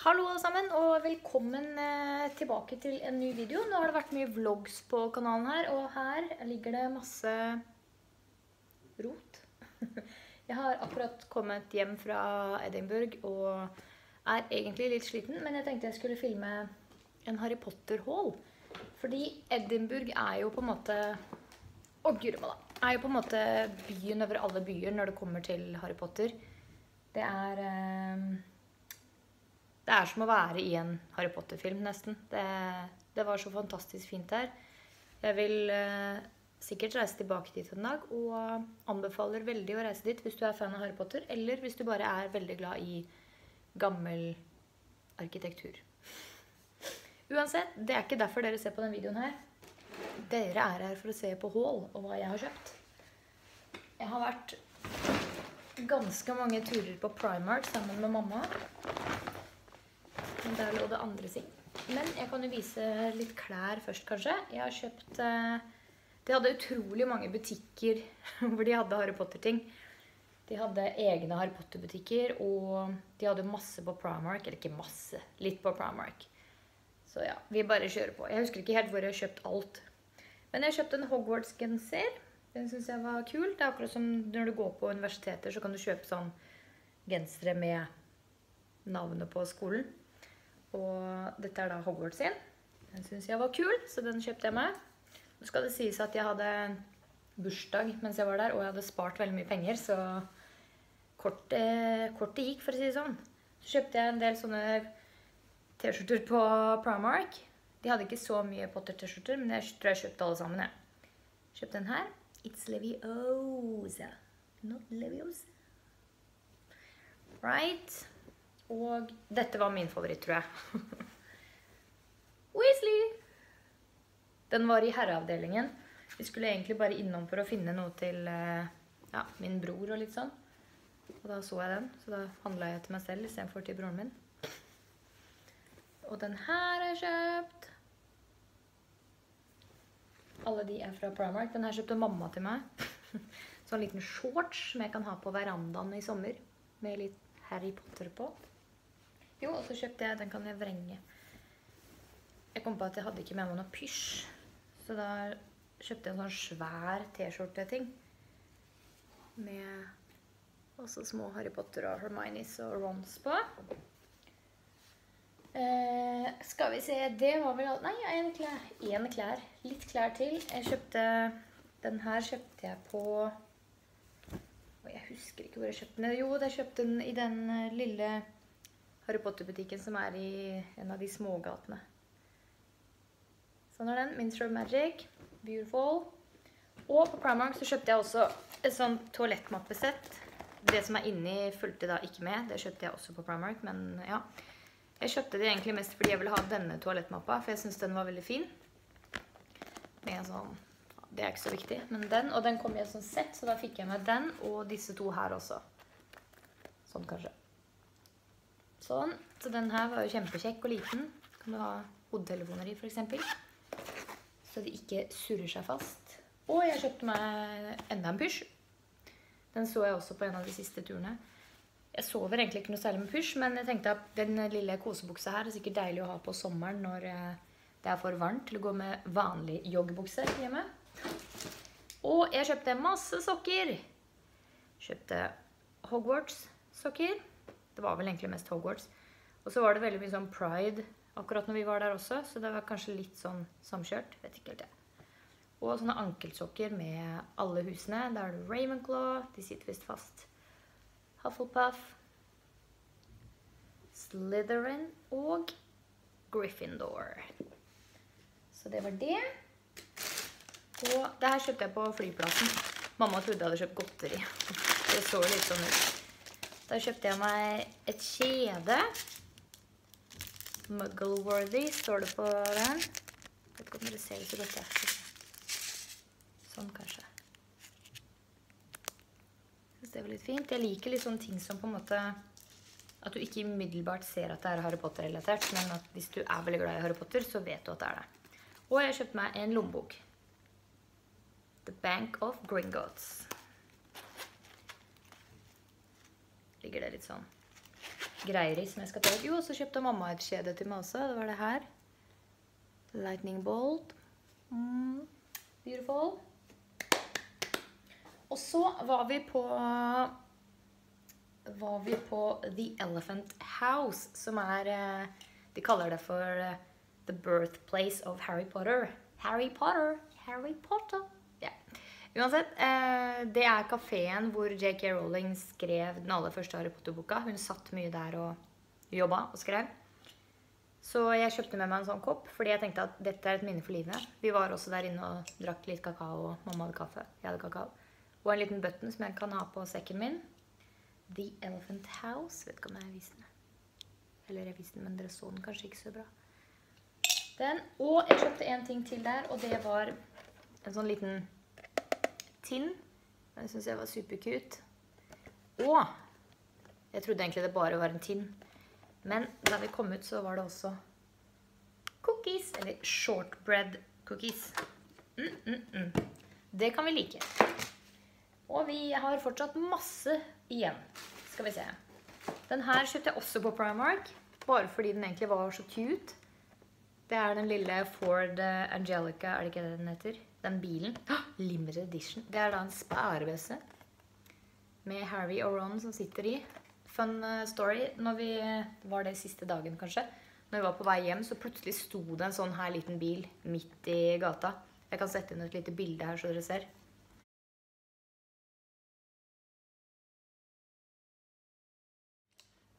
Hallo alle sammen, og velkommen eh, tilbake til en ny video. Nå har det vært mye vlogs på kanalen her, og her ligger det masse rot. Jeg har akkurat kommet hjem fra Edinburgh og er egentlig litt sliten, men jeg tenkte jeg skulle filme en Harry Potter-haul. Fordi Edinburgh er jo på en måte... Å, guri meg da. Er jo på en måte byen over alle byer når det kommer til Harry Potter. Det er... eh, det er som å være i en Harry Potter-film, nesten. Det, det var så fantastisk fint der. Jeg vil eh, sikkert reise tilbake dit en dag, og anbefaler veldig å reise dit hvis du er fan av Harry Potter, eller hvis du bare er veldig glad i gammel arkitektur. Uansett, det er ikke derfor dere ser på denne videoen her. Dere er her for å se på haul og hva jeg har kjøpt. Jeg har vært ganske mange turer på Primark sammen med mamma. Der lå det andre ting. Men jeg kan jo vise litt klær først, kanskje. Jeg har kjøpt eh, De hadde utrolig mange butikker hvor de hadde Harry Potter-ting. De hadde egne Harry Potter-butikker, og de hadde masse på Primark. Eller ikke masse, litt på Primark. Så ja, vi bare kjører på. Jeg husker ikke helt hvor jeg har kjøpt alt. Men jeg kjøpte en Hogwarts-genser. Den syns jeg var kul. Det er akkurat som når du går på universiteter, så kan du kjøpe sånn gensere med navnet på skolen. Og dette er da Hogwarts sin. Den syns jeg var kul, så den kjøpte jeg meg. Nå skal det sies at jeg hadde bursdag mens jeg var der, og jeg hadde spart veldig mye penger, så kortet, kortet gikk, for å si det sånn. Så kjøpte jeg en del sånne T-skjorter på Primark. De hadde ikke så mye Potter-T-skjorter, men jeg tror jeg kjøpte alle sammen. Jeg. Kjøpte den her. It's Leviosa. Not Leviosa. Right. Og dette var min favoritt, tror jeg. Weasley! Den var i herreavdelingen. Vi skulle egentlig bare innom for å finne noe til eh, ja, min bror og litt sånn. Og da så jeg den, så da handla jeg til meg selv istedenfor til broren min. Og den her har jeg kjøpt. Alle de er fra Primark. Den her kjøpte mamma til meg. Sånn liten shorts som jeg kan ha på verandaen i sommer. Med litt Harry Potter på. Jo, og så kjøpte jeg Den kan jeg vrenge. Jeg kom på at jeg hadde ikke med meg noe pysj. Så da kjøpte jeg en sånn svær T-skjorte-ting. Med også små Harry Potter og Hermiones og Rons på. Eh, skal vi se Det var vel alt Nei, én klær. En klær. Litt klær til. Jeg kjøpte Den her kjøpte jeg på jeg husker ikke hvor jeg kjøpte den. Jo, jeg kjøpte den i den eh, lille Harry Potter-butikken som er i en av de smågatene. Sånn er den. Minster of Magic. Beautiful. Og på Primark så kjøpte jeg også et sånt toalettmappesett. Det som er inni fulgte da ikke med. Det kjøpte jeg også på Primark, men ja. Jeg kjøpte det egentlig mest fordi jeg ville ha denne toalettmappa, for jeg syntes den var veldig fin. Med sånn, det er ikke så viktig, men den, og den kom i et sånt sett, så da fikk jeg med den og disse to her også. Sånn kanskje. Sånn. Så den her var jo kjempekjekk og liten. Kan du ha hodetelefoner i, eksempel. Så de ikke surrer seg fast. Og jeg kjøpte meg enda en pysj. Den så jeg også på en av de siste turene. Jeg sover egentlig ikke noe særlig med pysj, men jeg tenkte at den lille kosebuksa her er sikkert deilig å ha på sommeren når eh, det er for varmt til å gå med vanlig joggebukse hjemme. Og jeg kjøpte masse sokker. Kjøpte Hogwarts-sokker. Det var vel egentlig mest Hogwarts. Og så var det veldig mye sånn pride akkurat når vi var der også, så det var kanskje litt sånn samkjørt. Vet ikke helt det. Og sånne ankelsokker med alle husene. Da er det Ravenclaw. De sitter visst fast. Hufflepuff. Slytherin og Gryffindor. Så det var det. Og det her kjøpte jeg på flyplassen. Mamma trodde jeg hadde kjøpt godteri. Det så litt sånn ut. Da kjøpte jeg meg et kjede. Muggleworthy står det på den. Jeg vet ikke om dere ser det så godt. Jeg. Sånn kanskje. Synes det var litt fint. Jeg liker litt sånne ting som på en måte at du ikke umiddelbart ser at det er Harry Potter-relatert, men at hvis du er veldig glad i Harry Potter, så vet du at det er det. Og jeg kjøpte meg en lommebok. The Bank of Gringotts. Ligger det litt sånn. greier i som jeg skal ta ut. Jo, og så kjøpte mamma et kjede til meg også. Det var det her. Lightning bolt. Mm, beautiful. Og så var vi på var vi på The Elephant House, som er eh, De kaller det for eh, The Birthplace of Harry Potter. Harry Potter, Harry Potter. Uansett, eh, det er kafeen hvor J.K. Rowling skrev den aller første Harry Potter-boka. Hun satt mye der og jobba og skrev. Så jeg kjøpte med meg en sånn kopp, fordi jeg tenkte at dette er et minne for livet. Vi var også der inne og drakk litt kakao, og mamma hadde kaffe. Jeg hadde kakao. Og en liten button som jeg kan ha på sekken min. The Elephant House. Vet ikke om jeg viser den. Eller jeg viser den, men dere så den kanskje ikke så bra. Den. Og jeg kjøpte en ting til der, og det var en sånn liten tinn. Den syns jeg var supercute. Og jeg trodde egentlig det bare var en tinn. Men da vi kom ut, så var det også cookies. Eller shortbread cookies. Mm, mm, mm. Det kan vi like. Og vi har fortsatt masse igjen. Skal vi se. Den her kjøpte jeg også på Primark, bare fordi den egentlig var så cute. Det er den lille Ford Angelica, er det ikke det den heter? Den bilen. Oh, limited edition. Det er da en sparebøsse med Harry og Ron som sitter i. Fun eh, story. Når vi var det siste dagen, kanskje, når vi var på vei hjem, så plutselig sto det en sånn her liten bil midt i gata. Jeg kan sette inn et lite bilde her, så dere ser.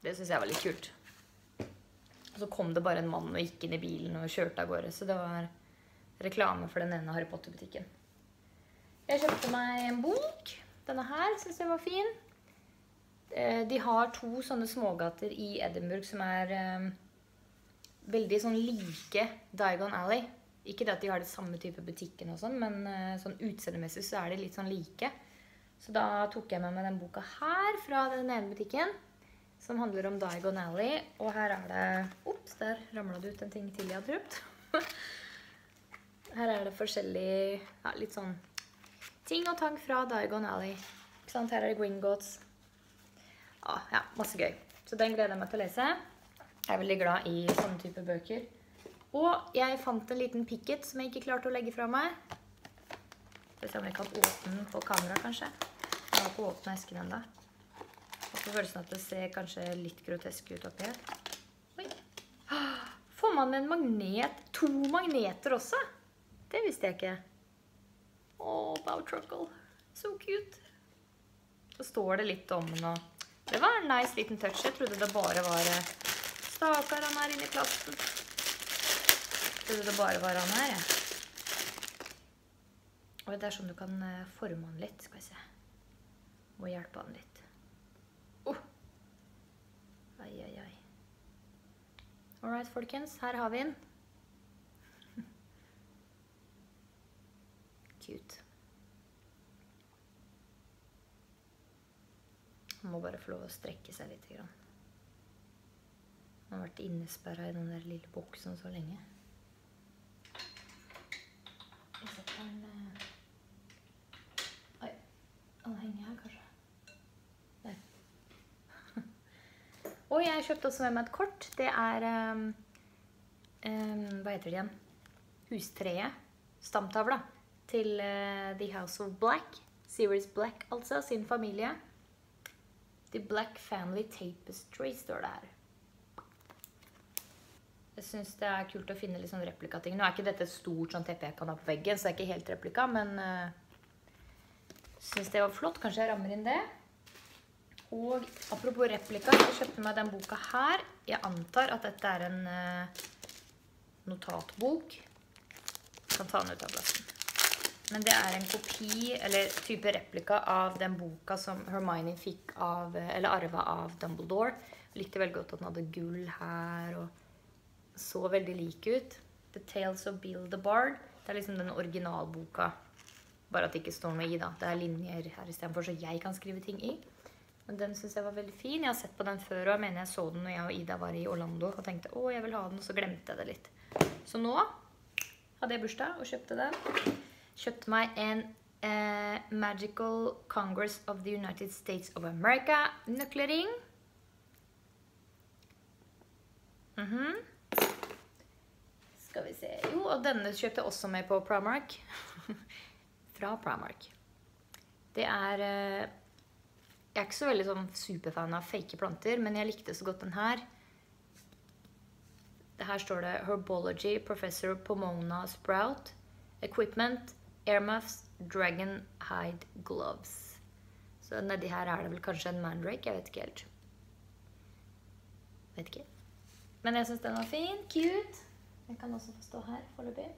Det syns jeg var litt kult. Og så kom det bare en mann og gikk inn i bilen og kjørte av gårde. Så det var reklame for den ene Harry Potter-butikken. Jeg kjøpte meg en bok. Denne her syns jeg var fin. Eh, de har to sånne smågater i Edinburgh som er um, veldig sånn like Diagon Alley. Ikke det at de har det samme type butikken, og sånn, men uh, sånn utseendemessig så er de litt sånn like. Så da tok jeg med meg den boka her fra den ene butikken som handler om Diagon Alley. Og her er det Ops, der ramla det ut en ting til jeg hadde kjøpt. her er det forskjellig ja, litt sånn ting og tang fra Diagon Alley. Ikke sant? Her er det Gringotts. Ja, ja, masse gøy. Så den gleder jeg meg til å lese. Jeg er veldig glad i sånne type bøker. Og jeg fant en liten picket som jeg ikke klarte å legge fra meg. Skal vi se om jeg kan åpne den på kamera, kanskje. Jeg har ikke åpnet esken enda. Jeg får følelsen at det ser kanskje litt grotesk ut oppi her. Oi. Får man en magnet? To magneter også? Det visste jeg ikke. Åh, Bowtruckle. So cute. Så står det litt om og... Det var en nice liten touch. Jeg trodde det bare var... Eh, Stakkar, han er inne i klassen. Jeg trodde det bare var han her, jeg. Og det er sånn du kan eh, forme han litt, skal vi se. Og hjelpe han litt. Ai, oi, oi. All right, folkens. Her har vi den. Cute. Han må bare få lov å strekke seg litt. Grann. Har vært innesperra i den der lille boksen så lenge. Den eh, Oi. Han henger her, kanskje. Og jeg kjøpte også med meg et kort. Det er um, um, Hva heter det igjen? Hustreet. Stamtavla til uh, The House of Black. Series Black, altså. Sin familie. The Black Family Tapestry står det her. Jeg syns det er kult å finne litt sånn replikating. Nå er ikke dette et stort sånn teppe jeg kan ha på veggen, så det er ikke helt replika, men uh, syns det var flott. Kanskje jeg rammer inn det. Og apropos replika, jeg kjøpte meg den boka her. Jeg antar at dette er en uh, notatbok. Jeg kan ta den ut av plassen. Men det er en kopi, eller type replika av den boka som Hermione fikk av, eller arva av Dumbledore. Likte veldig godt at den hadde gull her, og så veldig lik ut. The Tales of Bill the Bard. Det er liksom den originalboka. Bare at det ikke står noe i, da. Det er linjer her i stedet for, så jeg kan skrive ting i. Den synes jeg var veldig fin. Jeg har sett på den før, og jeg mener jeg så den når jeg og Ida var i Orlando og tenkte å, jeg vil ha den, og så glemte jeg det litt. Så nå hadde jeg bursdag og kjøpte den. Kjøpte meg en eh, Magical Congress of the United States of America nøklering. Mhm. Skal vi se Jo, og denne kjøpte jeg også med på Primark. Fra Primark. Det er eh, Jeg er ikke så veldig sånn superfan av fake planter, men jeg likte så godt den her. Her står det Herbology Professor Pomona Sprout. Equipment, Airmuffs, Dragon Hide Gloves. Så nedi her er det vel kanskje en mandrake. Jeg vet ikke helt. Vet ikke. Men jeg syns den var fin. Cute. Den kan også få stå her foreløpig.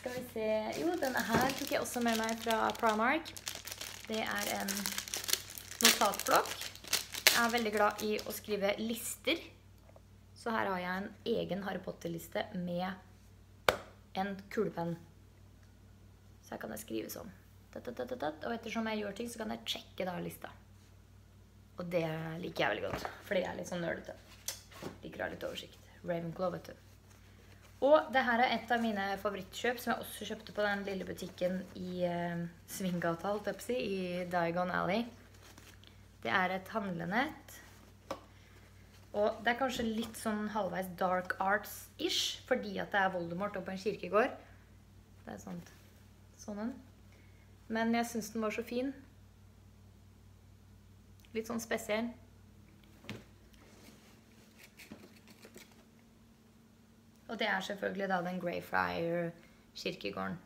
Skal vi se Jo, denne her tok jeg også med meg fra Primark. Det er en notatblokk. Jeg er veldig glad i å skrive lister. Så her har jeg en egen Harry Potter-liste med en kulepenn. Så her kan jeg skrive sånn. Og ettersom jeg gjør ting, så kan jeg sjekke da lista. Og det liker jeg veldig godt, fordi jeg er litt sånn nerdete. Liker å ha litt oversikt. Ravenclaw, vet du. Og det her er et av mine favorittkjøp, som jeg også kjøpte på den lille butikken i uh, Svinggata, i Diagon Alley. Det er et handlenett. Og det er kanskje litt sånn halvveis dark arts-ish, fordi at det er Voldemort oppe på en kirkegård. Det er sånt. Sånn en. Men jeg syns den var så fin. Litt sånn spesiell. Og det er selvfølgelig da den Greyfriar-kirkegården.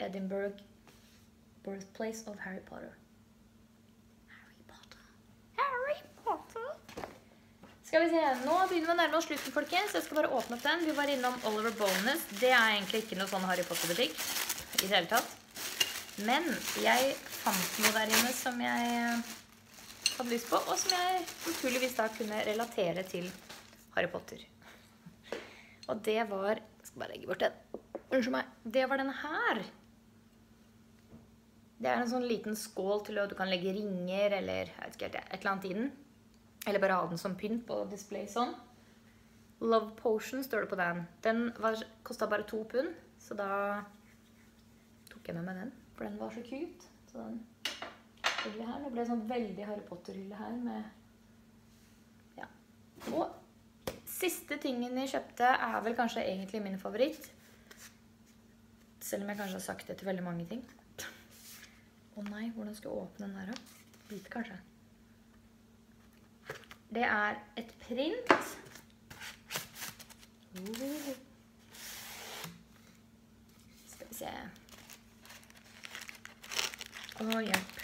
Edinburgh, birthplace of Harry Potter. Harry Potter. Harry Potter. Skal vi se, Nå begynner vi å nærme oss slutten, folkens. Jeg skal bare åpne opp den. Vi var innom Oliver Bonus. Det er egentlig ikke noe sånn Harry Potter-butikk i det hele tatt. Men jeg fant noe der inne som jeg hadde lyst på, og som jeg naturligvis da kunne relatere til Harry Potter. Og det var Jeg skal bare legge bort den. Unnskyld meg. Det var denne her. Det er en sånn liten skål til at du kan legge ringer eller jeg vet ikke helt, et eller annet i den. Eller bare ha den som pynt på display sånn. Love Potion står det på den. Den kosta bare to pund, så da tok jeg med meg den. For den var så cute. Så den her. Det ble sånn veldig Harry Potter-hylle her med Ja. Og siste tingen jeg kjøpte, er vel kanskje egentlig min favoritt. Selv om jeg kanskje har sagt det til veldig mange ting. Å nei, hvordan skal jeg åpne den her, da? Bite, kanskje. Det er et print. Skal vi se å, ja.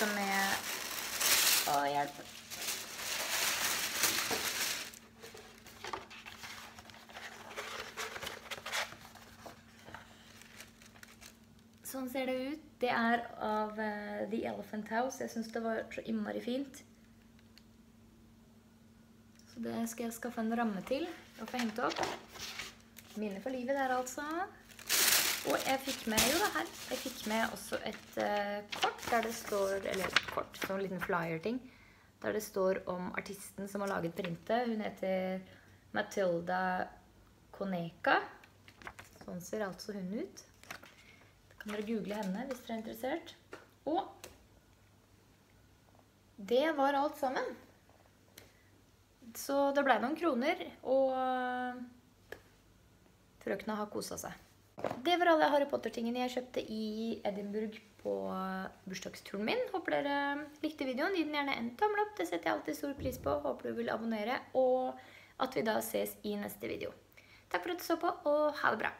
Fikk er Å, hjelp. Sånn ser det ut. Det er av uh, The Elephant House. Jeg syns det var så innmari fint. Så det skal jeg skaffe en ramme til og få hengt opp. Minner for livet der, altså. Og jeg fikk med jo det her. Jeg fikk med også et uh, kort der det står Eller et kort, sånn en liten flyer-ting. Der det står om artisten som har laget printet. Hun heter Matilda Koneka. Sånn ser altså hun ut. Da kan dere google henne hvis dere er interessert. Og det var alt sammen. Så det ble noen kroner, og frøkna har kosa seg. Det var alle Harry Potter-tingene jeg kjøpte i Edinburgh på bursdagsturen min. Håper dere likte videoen. Gi den gjerne en tommel opp. Det setter jeg alltid stor pris på. Håper du vil abonnere, og at vi da ses i neste video. Takk for at du så på, og ha det bra.